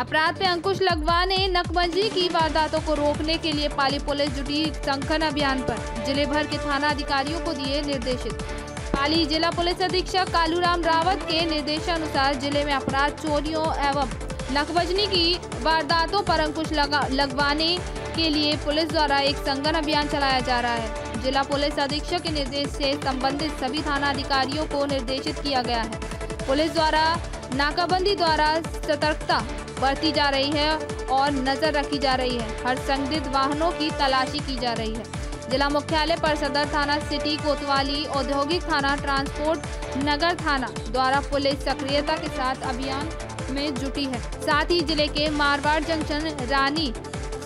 अपराध पे अंकुश लगवाने नकबंजी की वारदातों को रोकने के लिए पाली पुलिस जुटी संखन अभियान पर। ज़िले भर के थाना अधिकारियों को दिए निर्देशित। पाली जिला पुलिस अधीक्षक कालूराम रावत के निर्देशानुसार ज़िले में अपराध, चोरियों एवं नकबजनी की वारदातों पर अंकुश लगा, लगवाने के लिए पुलिस द्वारा एक संगन अभियान चलाया जा रहा है। जिला पुलिस अधीक्षक के निर्देश से संबंधित सभी थाना अधिकारियों को निर्देशित किया गया है। पुलिस द्वारा नाकाबंदी द्वारा सतर्कता बरती जा रही है और नज़र रखी जा रही है। हर संदिग्ध वाहनों की तलाशी की जा रही है। जिला मुख्यालय पर सदर थाना सिटी कोतवाली, औद्योगिक थाना ट्रांसपोर्ट, नगर थाना द्वारा पुलिस सक्रियता के साथ अभियान में जुटी है। साथ ही ज़िले के मारवाड़ जंक्शन रानी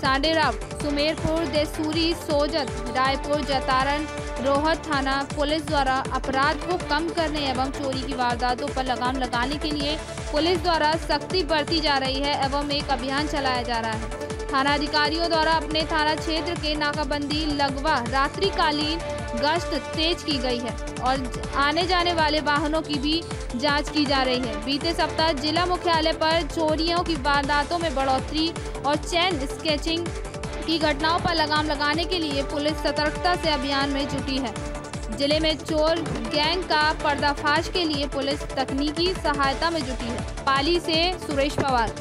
सांडेराव, सुमेरपुर देसूरी सोजत, रायपुर, जतारण, रोहत थाना पुलिस द्वारा अपराध को कम करने एवं चोरी की वारदातों पर लगाम लगाने के लिए पुलिस द्वारा सख्ती बरती जा रही है एवं एक अभियान चलाया जा रहा है। थाना अधिकारियों द्वारा अपने थाना क्षेत्र के नाकाबंदी लगवा रात्रिकालीन गश्त तेज की गई है और आने जाने वाले वाहनों की भी जाँच की जा रही है। बीते सप्ताह जिला मुख्यालय पर चोरियों की वारदातों में बढ़ोतरी और चैन स्केचिंग की घटनाओं पर लगाम लगाने के लिए पुलिस सतर्कता से अभियान में जुटी है। ज़िले में चोर गैंग का पर्दाफाश के लिए पुलिस तकनीकी सहायता में जुटी है। पाली से सुरेश पवार।